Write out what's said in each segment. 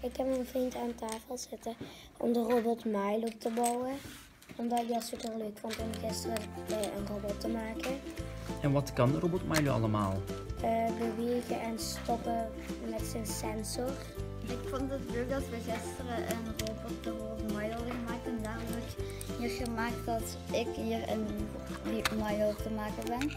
mijn vriend aan tafel zitten om de robot Milo te bouwen. Omdat ik dat super leuk vond om gisteren eh, een robot te maken. En wat kan de robot Milo allemaal? Eh, bewegen en stoppen met zijn sensor. Ik vond het leuk dat we gisteren een robot de robot Milo gemaakt en daarom heb ik hier gemaakt dat ik hier een Milo te maken ben.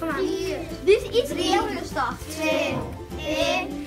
Mhm. Dit is iets eerder gestart. 2, 1,